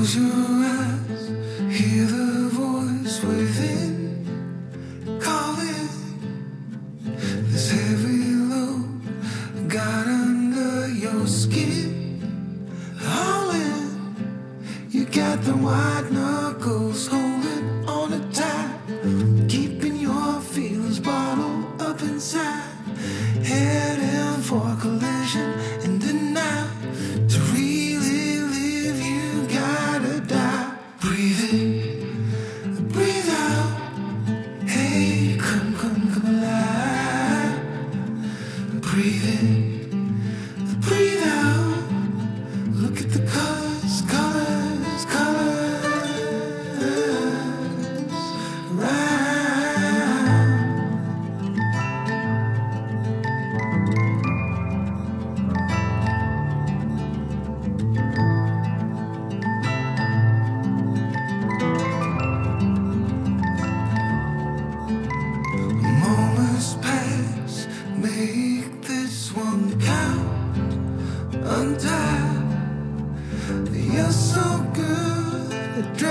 Close your eyes, hear the voice within calling. This heavy load got under your skin. All you got the white knuckles. You're so good